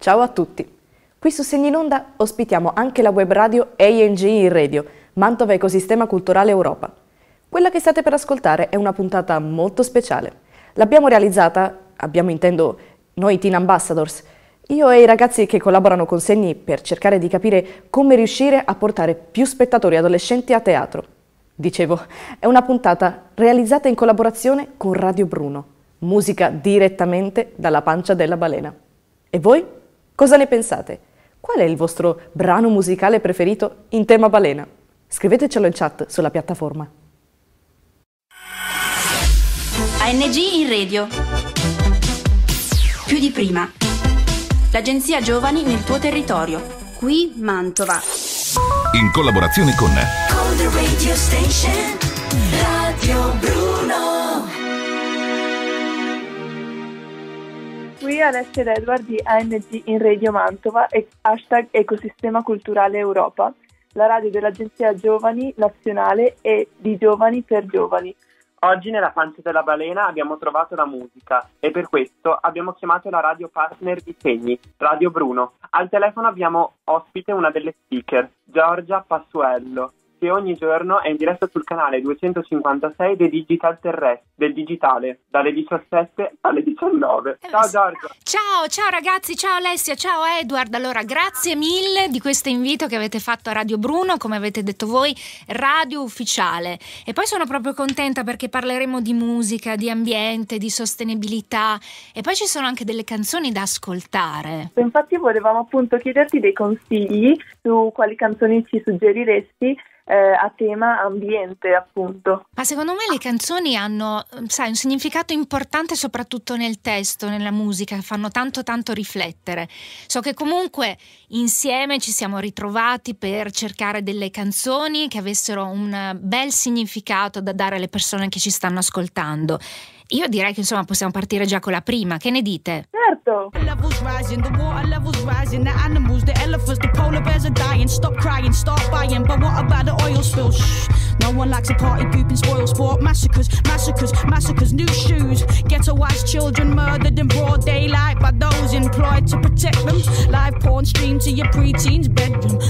Ciao a tutti! Qui su Segni in Onda ospitiamo anche la web radio ANG in Radio, Mantova Ecosistema Culturale Europa. Quella che state per ascoltare è una puntata molto speciale. L'abbiamo realizzata, abbiamo intendo noi Teen Ambassadors, io e i ragazzi che collaborano con Segni per cercare di capire come riuscire a portare più spettatori adolescenti a teatro. Dicevo, è una puntata realizzata in collaborazione con Radio Bruno, musica direttamente dalla pancia della balena. E voi? Cosa ne pensate? Qual è il vostro brano musicale preferito in tema balena? Scrivetecelo in chat sulla piattaforma. ANG in radio. Più di prima. L'agenzia Giovani nel tuo territorio. Qui Mantova. In collaborazione con Con Qui Alessia ed Edward di ANG in Radio Mantova e hashtag Ecosistema Culturale Europa, la radio dell'Agenzia Giovani Nazionale e di Giovani per Giovani. Oggi nella pancia della balena abbiamo trovato la musica e per questo abbiamo chiamato la radio partner di Segni, Radio Bruno. Al telefono abbiamo ospite una delle speaker, Giorgia Passuello, che ogni giorno è in diretta sul canale 256 del Digital Terrestre, del digitale, dalle 17 alle 19. Ciao Giorgia! Ciao, ciao ragazzi, ciao Alessia, ciao Edward. Allora, grazie mille di questo invito che avete fatto a Radio Bruno, come avete detto voi, radio ufficiale. E poi sono proprio contenta perché parleremo di musica, di ambiente, di sostenibilità e poi ci sono anche delle canzoni da ascoltare. Infatti volevamo appunto chiederti dei consigli su quali canzoni ci suggeriresti eh, a tema ambiente appunto. Ma secondo me le canzoni hanno, sai, un significato importante soprattutto nel testo, nella musica, fanno tanto tanto riflettere. So che comunque insieme ci siamo ritrovati per cercare delle canzoni che avessero un bel significato da dare alle persone che ci stanno ascoltando. Io direi che insomma possiamo partire già con la prima, che ne dite? Certo!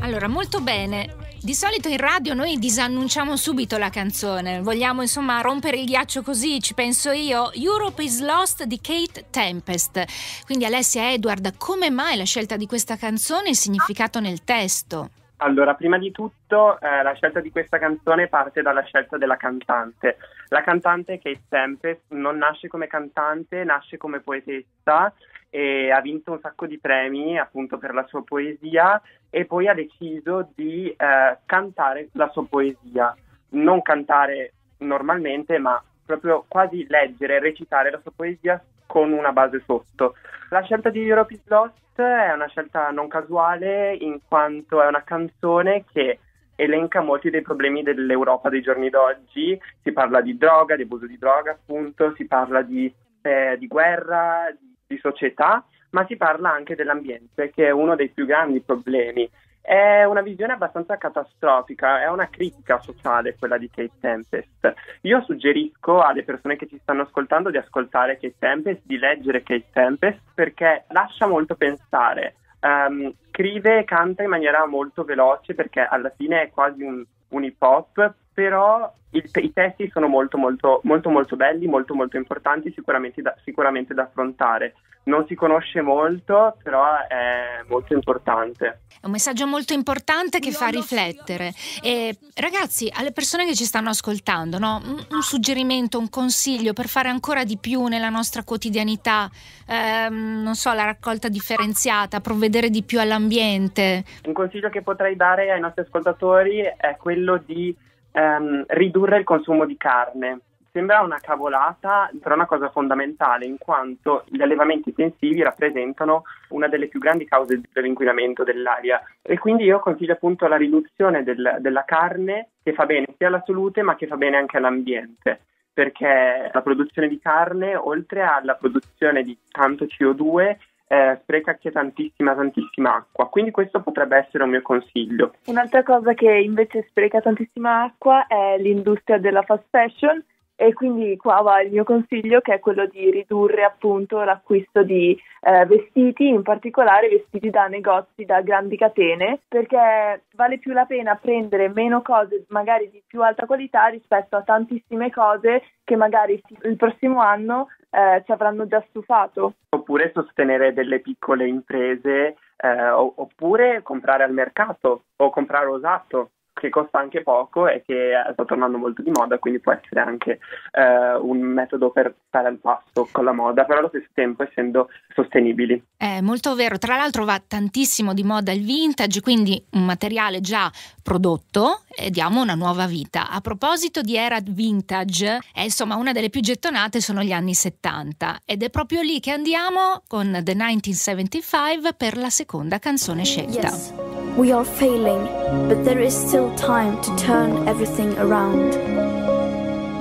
Allora, molto bene. Di solito in radio noi disannunciamo subito la canzone, vogliamo insomma rompere il ghiaccio così, ci penso io. Europe is Lost di Kate Tempest. Quindi Alessia Edward, come mai la scelta di questa canzone e il significato nel testo? Allora, prima di tutto, eh, la scelta di questa canzone parte dalla scelta della cantante. La cantante Kate Tempest non nasce come cantante, nasce come poetessa e ha vinto un sacco di premi appunto per la sua poesia e poi ha deciso di eh, cantare la sua poesia. Non cantare normalmente, ma proprio quasi leggere, recitare la sua poesia con una base sotto. La scelta di Europe is Lost è una scelta non casuale in quanto è una canzone che elenca molti dei problemi dell'Europa dei giorni d'oggi, si parla di droga, di abuso di droga appunto, si parla di, eh, di guerra, di, di società, ma si parla anche dell'ambiente che è uno dei più grandi problemi. È una visione abbastanza catastrofica, è una critica sociale quella di Kate Tempest. Io suggerisco alle persone che ci stanno ascoltando di ascoltare Kate Tempest, di leggere Kate Tempest perché lascia molto pensare. Um, scrive e canta in maniera molto veloce perché alla fine è quasi un, un hip hop, però il, i testi sono molto molto molto molto belli, molto molto importanti, sicuramente da, sicuramente da affrontare. Non si conosce molto, però è molto importante. È un messaggio molto importante che fa riflettere. E ragazzi, alle persone che ci stanno ascoltando, no? un, un suggerimento, un consiglio per fare ancora di più nella nostra quotidianità, ehm, non so, la raccolta differenziata, provvedere di più all'ambiente. Un consiglio che potrei dare ai nostri ascoltatori è quello di ehm, ridurre il consumo di carne. Sembra una cavolata, però è una cosa fondamentale, in quanto gli allevamenti intensivi rappresentano una delle più grandi cause dell'inquinamento dell'aria. E quindi io consiglio appunto la riduzione del, della carne, che fa bene sia alla salute, ma che fa bene anche all'ambiente. Perché la produzione di carne, oltre alla produzione di tanto CO2, eh, spreca anche tantissima, tantissima acqua. Quindi questo potrebbe essere un mio consiglio. Un'altra cosa che invece spreca tantissima acqua è l'industria della fast fashion e quindi qua va il mio consiglio che è quello di ridurre appunto l'acquisto di eh, vestiti, in particolare vestiti da negozi, da grandi catene, perché vale più la pena prendere meno cose magari di più alta qualità rispetto a tantissime cose che magari il prossimo anno eh, ci avranno già stufato. Oppure sostenere delle piccole imprese eh, oppure comprare al mercato o comprare usato che costa anche poco e che sta tornando molto di moda, quindi può essere anche eh, un metodo per stare al passo con la moda, però allo stesso tempo essendo sostenibili. È molto vero, tra l'altro va tantissimo di moda il vintage, quindi un materiale già prodotto e diamo una nuova vita. A proposito di era vintage, è insomma una delle più gettonate sono gli anni 70 ed è proprio lì che andiamo con The 1975 per la seconda canzone scelta. Yes. We are failing, but there is still time to turn everything around.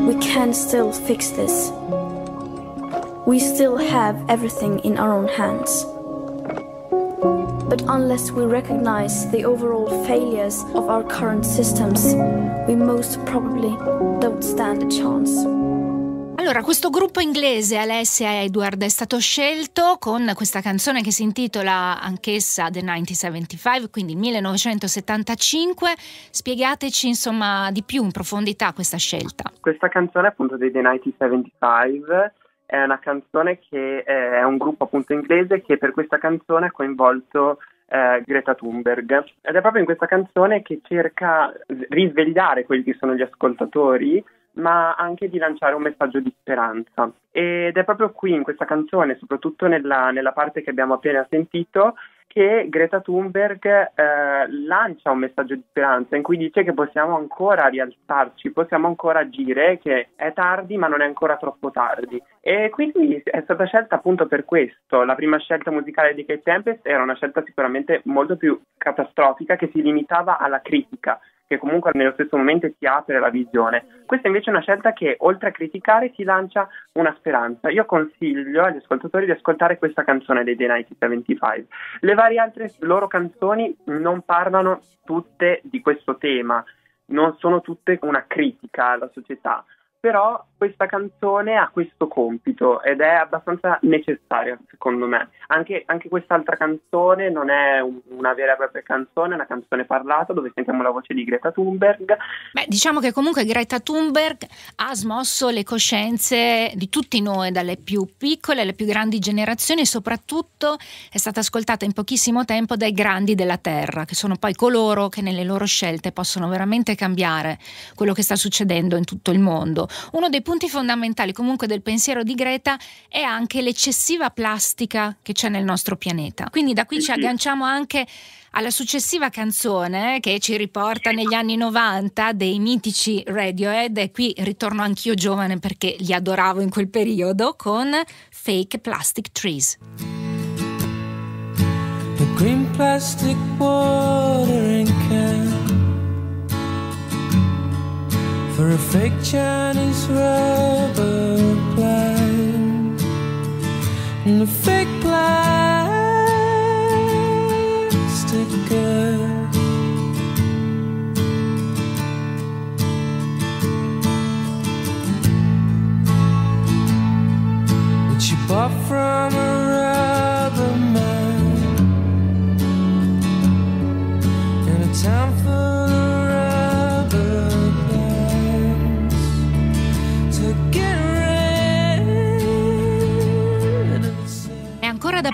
We can still fix this. We still have everything in our own hands. But unless we recognize the overall failures of our current systems, we most probably don't stand a chance. Allora, questo gruppo inglese, Alessia Edward, è stato scelto con questa canzone che si intitola anch'essa The 1975, quindi 1975. Spiegateci insomma di più in profondità questa scelta. Questa canzone appunto dei The 1975 è una canzone che è un gruppo appunto inglese che per questa canzone ha coinvolto eh, Greta Thunberg ed è proprio in questa canzone che cerca di risvegliare quelli che sono gli ascoltatori ma anche di lanciare un messaggio di speranza. Ed è proprio qui in questa canzone, soprattutto nella, nella parte che abbiamo appena sentito, che Greta Thunberg eh, lancia un messaggio di speranza in cui dice che possiamo ancora rialzarci, possiamo ancora agire, che è tardi ma non è ancora troppo tardi. E quindi è stata scelta appunto per questo. La prima scelta musicale di Kate Tempest era una scelta sicuramente molto più catastrofica che si limitava alla critica che comunque nello stesso momento ti apre la visione. Questa invece è una scelta che oltre a criticare ti lancia una speranza. Io consiglio agli ascoltatori di ascoltare questa canzone dei The 1975. Le varie altre loro canzoni non parlano tutte di questo tema, non sono tutte una critica alla società, però questa canzone ha questo compito ed è abbastanza necessaria secondo me. Anche, anche quest'altra canzone non è un, una vera e propria canzone, è una canzone parlata dove sentiamo la voce di Greta Thunberg. Beh, diciamo che comunque Greta Thunberg ha smosso le coscienze di tutti noi, dalle più piccole alle più grandi generazioni e soprattutto è stata ascoltata in pochissimo tempo dai grandi della Terra, che sono poi coloro che nelle loro scelte possono veramente cambiare quello che sta succedendo in tutto il mondo. Uno dei punti fondamentali comunque del pensiero di Greta è anche l'eccessiva plastica che c'è nel nostro pianeta. Quindi da qui ci agganciamo anche alla successiva canzone che ci riporta negli anni 90 dei mitici Radiohead e qui ritorno anch'io giovane perché li adoravo in quel periodo con Fake Plastic Trees. The green plastic watering for a fake Chinese rubber plant and a fake plastic girl. Which you bought from a rubber man in a town full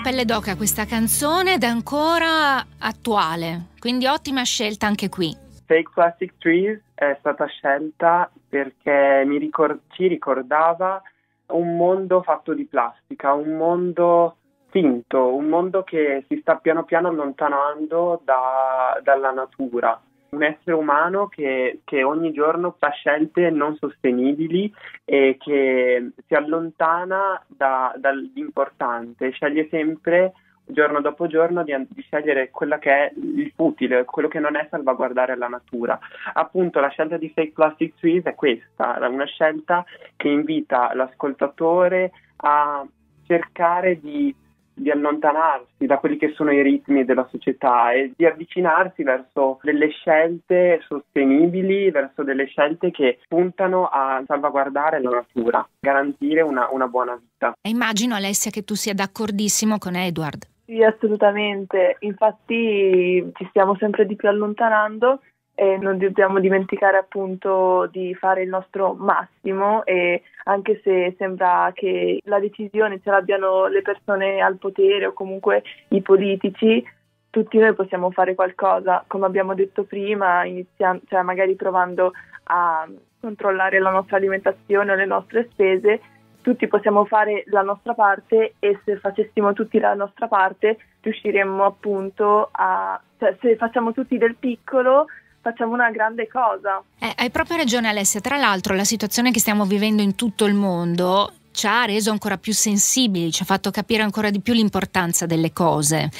pelle d'oca questa canzone ed è ancora attuale, quindi ottima scelta anche qui. Fake Plastic Trees è stata scelta perché ricor- ci ricordava un mondo fatto di plastica, un mondo finto, un mondo che si sta piano piano allontanando da- dalla natura. Un essere umano che, che ogni giorno fa scelte non sostenibili e che si allontana da- dall'importante, sceglie sempre giorno dopo giorno di, di scegliere quello che è il futile, quello che non è salvaguardare la natura. Appunto la scelta di Fake Plastic Trees è questa, una scelta che invita l'ascoltatore a cercare di di allontanarsi da quelli che sono i ritmi della società e di avvicinarsi verso delle scelte sostenibili, verso delle scelte che puntano a salvaguardare la natura, garantire una, una buona vita. E immagino Alessia che tu sia d'accordissimo con Edward. Sì, assolutamente. Infatti ci stiamo sempre di più allontanando e non dobbiamo dimenticare appunto di fare il nostro massimo e anche se sembra che la decisione ce l'abbiano le persone al potere o comunque i politici, tutti noi possiamo fare qualcosa, come abbiamo detto prima, iniziando, cioè magari provando a controllare la nostra alimentazione o le nostre spese, tutti possiamo fare la nostra parte e se facessimo tutti la nostra parte riusciremmo appunto a, cioè se facciamo tutti del piccolo facciamo una grande cosa. Eh, hai proprio ragione Alessia, tra l'altro la situazione che stiamo vivendo in tutto il mondo ci ha reso ancora più sensibili, ci ha fatto capire ancora di più l'importanza delle cose.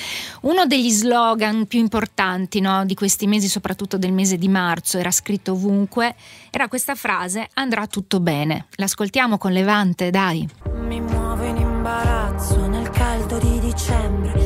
Uno degli slogan più importanti no, di questi mesi, soprattutto del mese di marzo, era scritto ovunque, era questa frase andrà tutto bene. L'ascoltiamo con Levante, dai. Mi muovo in imbarazzo nel caldo di dicembre,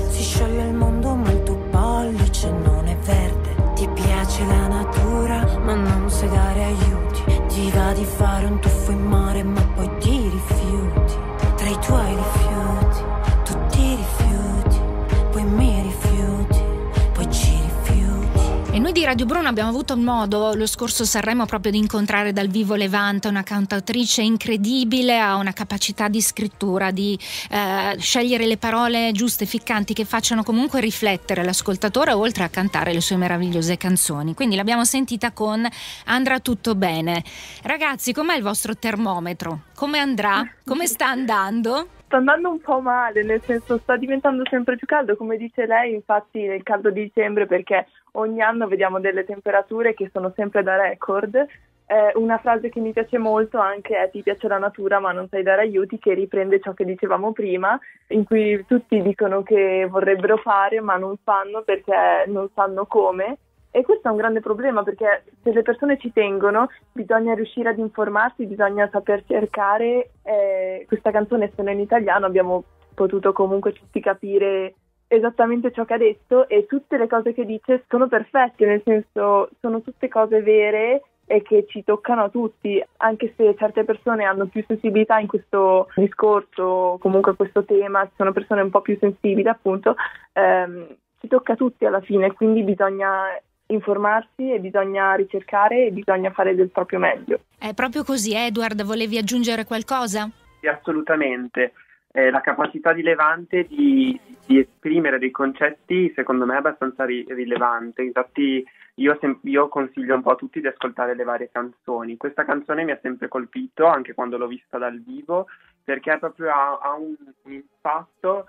E noi di Radio Bruno abbiamo avuto modo lo scorso Sanremo proprio di incontrare dal vivo Levante, una cantautrice incredibile, ha una capacità di scrittura, di eh, scegliere le parole giuste, ficcanti, che facciano comunque riflettere l'ascoltatore oltre a cantare le sue meravigliose canzoni. Quindi l'abbiamo sentita con Andrà tutto bene. Ragazzi, com'è il vostro termometro? Come andrà? Come sta andando? Sta andando un po' male, nel senso sta diventando sempre più caldo, come dice lei, infatti nel caldo di dicembre perché ogni anno vediamo delle temperature che sono sempre da record. Eh, una frase che mi piace molto anche è ti piace la natura ma non sai dare aiuti, che riprende ciò che dicevamo prima, in cui tutti dicono che vorrebbero fare ma non fanno perché non sanno come. E questo è un grande problema perché se le persone ci tengono bisogna riuscire ad informarsi, bisogna saper cercare. Eh, questa canzone essendo in italiano abbiamo potuto comunque tutti capire esattamente ciò che ha detto e tutte le cose che dice sono perfette, nel senso sono tutte cose vere e che ci toccano a tutti, anche se certe persone hanno più sensibilità in questo discorso, comunque questo tema, sono persone un po' più sensibili appunto, ehm, ci tocca a tutti alla fine, quindi bisogna informarsi e bisogna ricercare e bisogna fare del proprio meglio. È proprio così, Edward, volevi aggiungere qualcosa? Sì, assolutamente. Eh, la capacità di Levante di, di esprimere dei concetti secondo me è abbastanza ri- rilevante. Infatti io, sem- io consiglio un po' a tutti di ascoltare le varie canzoni. Questa canzone mi ha sempre colpito anche quando l'ho vista dal vivo perché proprio ha, ha un, un impatto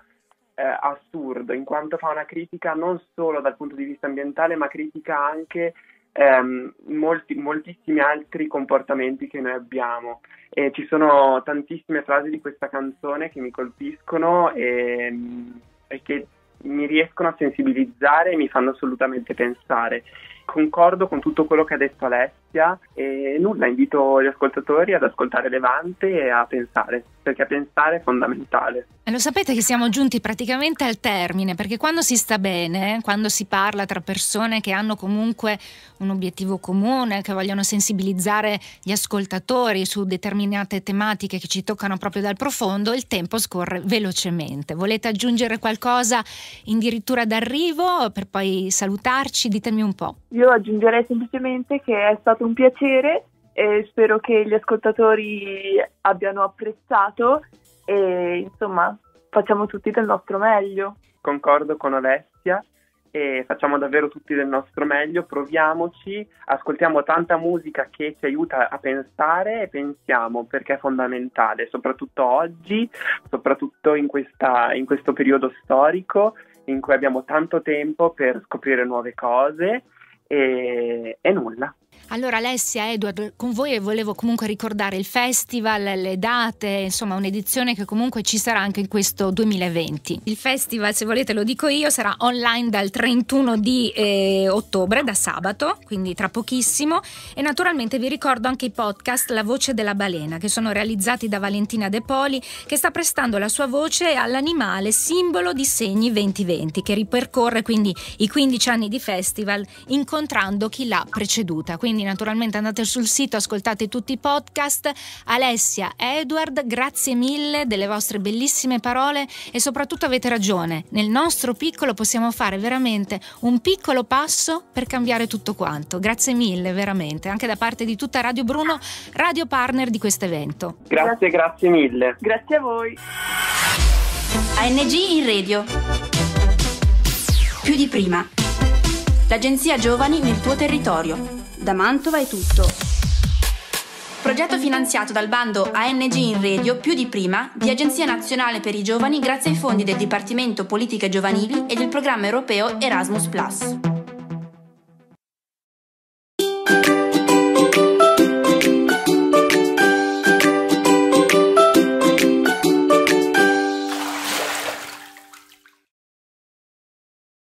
eh, assurdo in quanto fa una critica non solo dal punto di vista ambientale ma critica anche ehm, molti, moltissimi altri comportamenti che noi abbiamo. E ci sono tantissime frasi di questa canzone che mi colpiscono e, e che mi riescono a sensibilizzare e mi fanno assolutamente pensare. Concordo con tutto quello che ha detto Alessia e nulla, invito gli ascoltatori ad ascoltare Levante e a pensare, perché pensare è fondamentale. Lo sapete che siamo giunti praticamente al termine, perché quando si sta bene, quando si parla tra persone che hanno comunque un obiettivo comune, che vogliono sensibilizzare gli ascoltatori su determinate tematiche che ci toccano proprio dal profondo, il tempo scorre velocemente. Volete aggiungere qualcosa addirittura d'arrivo per poi salutarci? Ditemi un po'. Io aggiungerei semplicemente che è stato un piacere e spero che gli ascoltatori abbiano apprezzato e insomma facciamo tutti del nostro meglio. Concordo con Alessia e facciamo davvero tutti del nostro meglio, proviamoci, ascoltiamo tanta musica che ci aiuta a pensare e pensiamo perché è fondamentale, soprattutto oggi, soprattutto in, questa, in questo periodo storico in cui abbiamo tanto tempo per scoprire nuove cose e, e nulla. Allora Alessia, Edward, con voi volevo comunque ricordare il festival, le date, insomma un'edizione che comunque ci sarà anche in questo 2020. Il festival, se volete lo dico io, sarà online dal 31 di eh, ottobre, da sabato, quindi tra pochissimo e naturalmente vi ricordo anche i podcast La voce della balena che sono realizzati da Valentina De Poli che sta prestando la sua voce all'animale simbolo di Segni 2020 che ripercorre quindi i 15 anni di festival incontrando chi l'ha preceduta. Quindi quindi naturalmente andate sul sito, ascoltate tutti i podcast. Alessia, Edward, grazie mille delle vostre bellissime parole e soprattutto avete ragione, nel nostro piccolo possiamo fare veramente un piccolo passo per cambiare tutto quanto. Grazie mille veramente, anche da parte di tutta Radio Bruno, radio partner di questo evento. Grazie, grazie mille. Grazie a voi. ANG in radio. Più di prima. L'agenzia Giovani nel tuo territorio. Da Mantova è tutto. Progetto finanziato dal bando ANG in Radio più di prima di Agenzia Nazionale per i Giovani grazie ai fondi del Dipartimento Politiche Giovanili e del programma europeo Erasmus ⁇